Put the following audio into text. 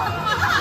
Ha ha ha!